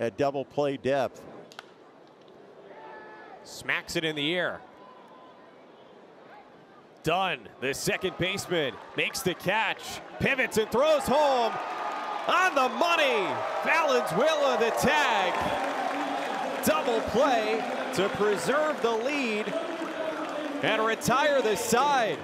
at double play depth. Smacks it in the air. Dunn. the second baseman, makes the catch, pivots and throws home on the money. Valenzuela the tag. Double play to preserve the lead and retire the side.